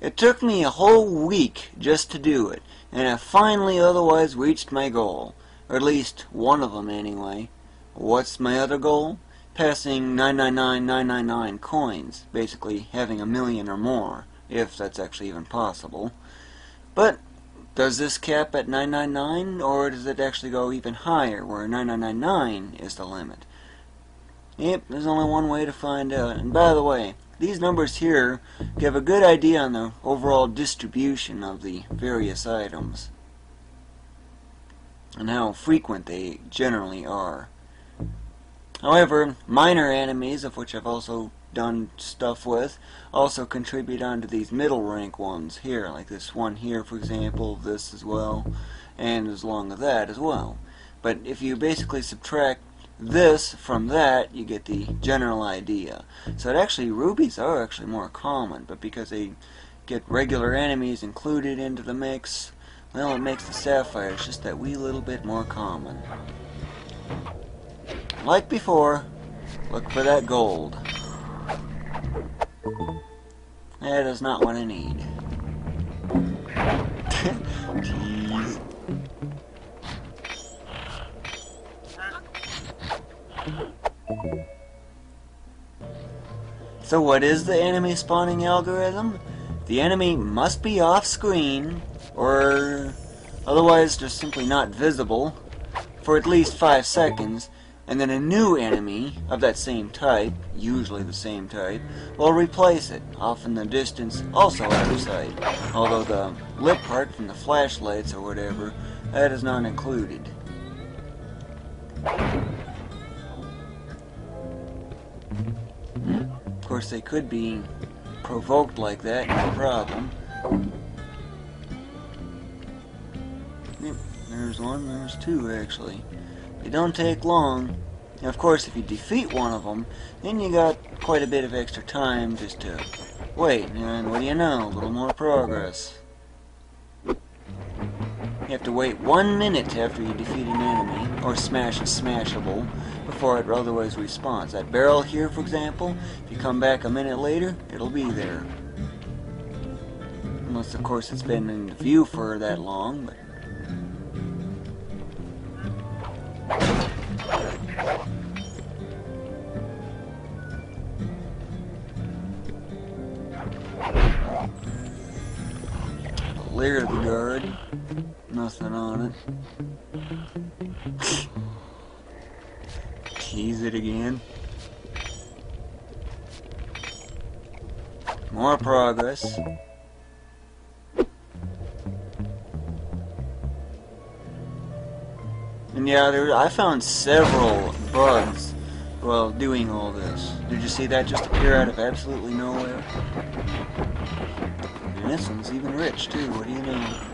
It took me a whole week just to do it, and I finally otherwise reached my goal. Or at least one of them anyway. What's my other goal? Passing 999999 coins, basically having a million or more, if that's actually even possible. But does this cap at 999 or does it actually go even higher where 9999 is the limit? Yep, there's only one way to find out. And by the way, these numbers here give a good idea on the overall distribution of the various items and how frequent they generally are. However, minor enemies, of which I've also done stuff with, also contribute onto these middle rank ones here, like this one here, for example, this as well, and as long as that as well. But if you basically subtract this from that, you get the general idea. So it actually, rubies are actually more common, but because they get regular enemies included into the mix, well, it makes the sapphires just that wee little bit more common. Like before, look for that gold. That is not what I need. So what is the enemy spawning algorithm? The enemy must be off screen, or otherwise just simply not visible, for at least 5 seconds, and then a new enemy of that same type, usually the same type, will replace it, off in the distance, also out of sight, although the lit part from the flashlights or whatever, that is not included. Course, they could be provoked like that, no problem. Yep, there's one, there's two actually. They don't take long. Of course, if you defeat one of them, then you got quite a bit of extra time just to wait, and what do you know, a little more progress. You have to wait one minute after you defeat an enemy, or smash a smashable, before it otherwise respawns. That barrel here, for example, if you come back a minute later, it'll be there. Unless, of course, it's been in view for that long, but Leer the guard. Nothing on it. Keys it again. More progress. And yeah, there, I found several bugs while doing all this. Did you see that just appear out of absolutely nowhere? And this one's even rich too, what do you know?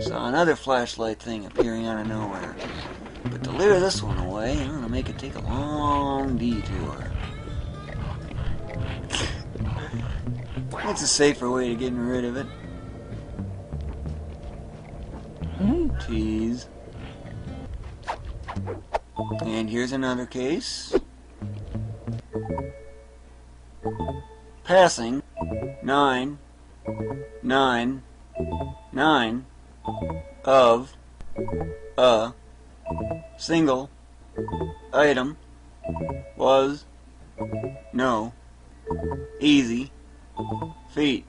Saw another flashlight thing appearing out of nowhere. But to lure this one away, I'm gonna make it take a long detour. It's a safer way to getting rid of it. Hmm, tease. And here's another case. Passing nine nine nine of a single item was no easy feat.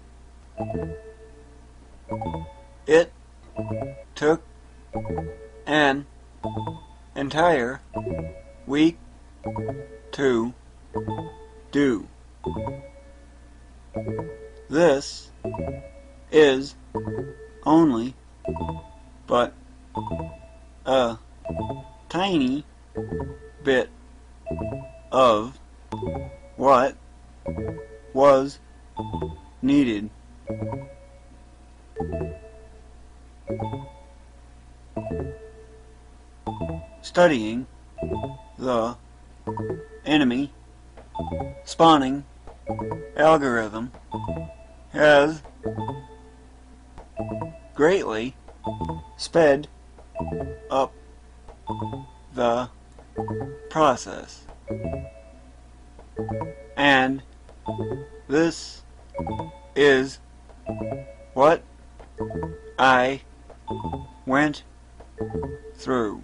It took an entire week to do. This is only but a tiny bit of what was needed. Studying the enemy spawning algorithm has greatly sped up the process and This is what I went through.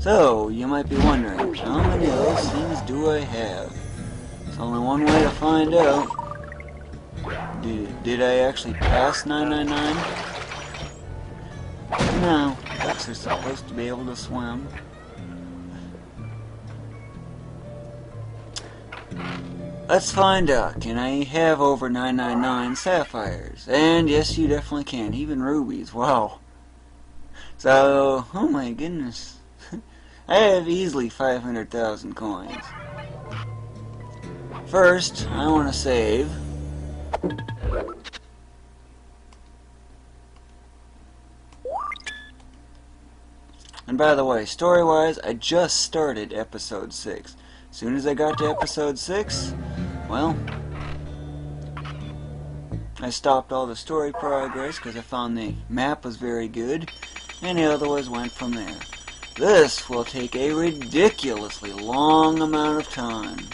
So, you might be wondering, how many of those things do I have? There's only one way to find out. Did, did I actually pass 999? No, ducks are supposed to be able to swim. Let's find out. Can I have over 999 sapphires? And yes, you definitely can. Even rubies. Wow. So, oh my goodness. I have easily 500,000 coins. First, I want to save. And by the way, story-wise, I just started episode 6. As soon as I got to episode 6, well, I stopped all the story progress because I found the map was very good, and the otherwise went from there. This will take a ridiculously long amount of time.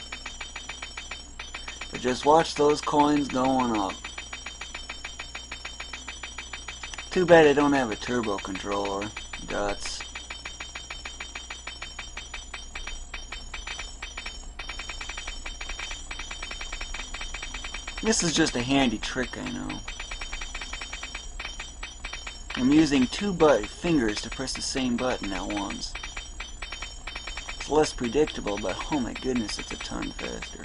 But just watch those coins going up. Too bad I don't have a turbo controller. Guts. This is just a handy trick, I know. I'm using two butt fingers to press the same button at once. It's less predictable, but oh my goodness, it's a ton faster.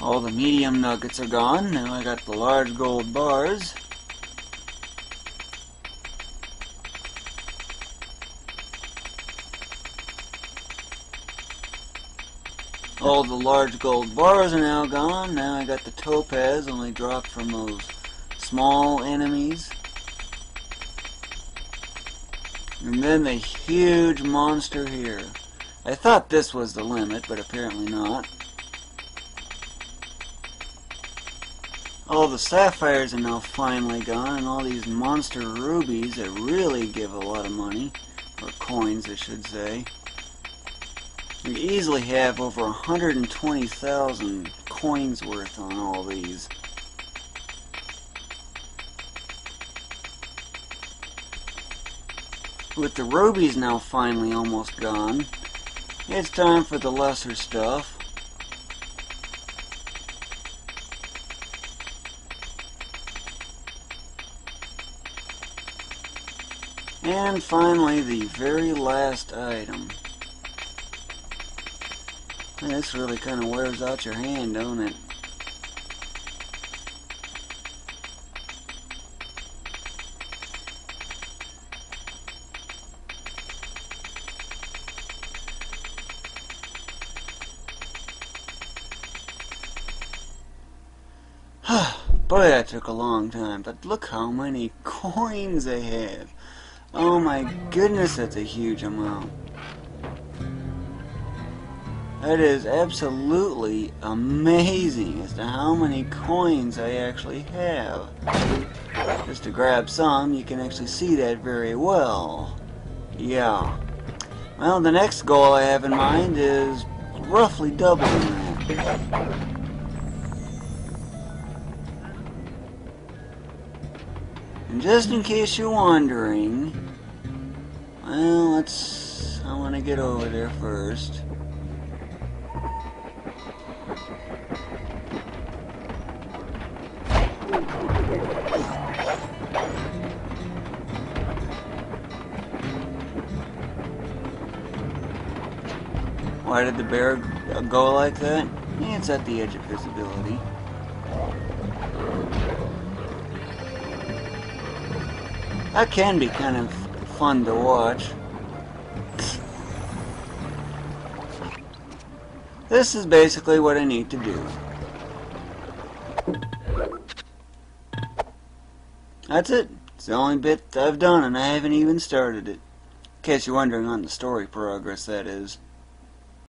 All the medium nuggets are gone. Now I got the large gold bars. All the large gold bars are now gone. Now I got the topaz, only dropped from those small enemies. And then the huge monster here. I thought this was the limit, but apparently not. All the sapphires are now finally gone, and all these monster rubies that really give a lot of money. Or coins, I should say. We easily have over 120,000 coins worth on all these. With the rubies now finally almost gone, it's time for the lesser stuff. And finally, the very last item. This really kind of wears out your hand, don't it? Boy, that took a long time, but look how many coins I have. Oh my goodness, that's a huge amount. That is absolutely amazing as to how many coins I actually have. Just to grab some, you can actually see that very well. Yeah. Well, the next goal I have in mind is roughly doubling that. And just in case you're wondering, well, let's, I want to get over there first. Why did the bear go like that? It's at the edge of visibility. That can be kind of fun to watch. This is basically what I need to do. That's it. It's the only bit I've done and I haven't even started it. In case you're wondering on the story progress, that is.